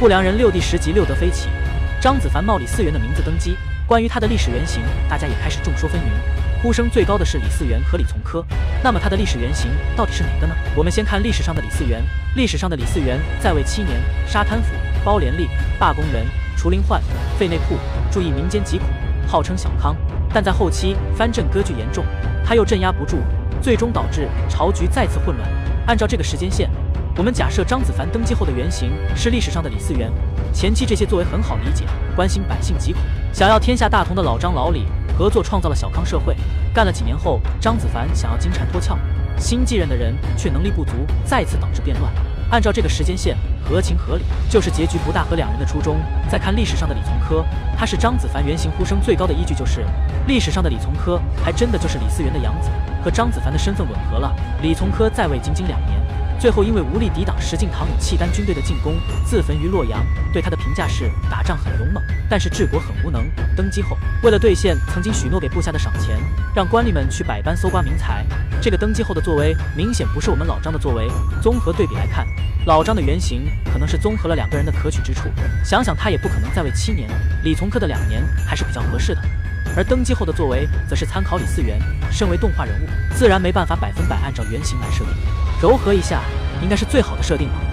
不良人六弟十级六德飞起，张子凡冒李嗣源的名字登基。关于他的历史原型，大家也开始众说纷纭。呼声最高的是李嗣源和李从珂，那么他的历史原型到底是哪个呢？我们先看历史上的李嗣源。历史上的李嗣源在位七年，杀贪腐、包廉吏、罢工人、除灵患、废内库，注意民间疾苦，号称小康。但在后期藩镇割据严重，他又镇压不住，最终导致朝局再次混乱。按照这个时间线。我们假设张子凡登基后的原型是历史上的李嗣源，前期这些作为很好理解，关心百姓疾苦，想要天下大同的老张老李合作创造了小康社会。干了几年后，张子凡想要金蝉脱壳，新继任的人却能力不足，再次导致变乱。按照这个时间线，合情合理，就是结局不大合两人的初衷。再看历史上的李从珂，他是张子凡原型呼声最高的依据，就是历史上的李从珂还真的就是李嗣源的养子，和张子凡的身份吻合了。李从珂在位仅仅两年。最后因为无力抵挡石敬瑭与契丹军队的进攻，自焚于洛阳。对他的评价是打仗很勇猛，但是治国很无能。登基后，为了兑现曾经许诺给部下的赏钱，让官吏们去百般搜刮民财。这个登基后的作为，明显不是我们老张的作为。综合对比来看，老张的原型可能是综合了两个人的可取之处。想想他也不可能在位七年，李从珂的两年还是比较合适的。而登基后的作为，则是参考李嗣源。身为动画人物，自然没办法百分百按照原型来设定。柔和一下，应该是最好的设定了。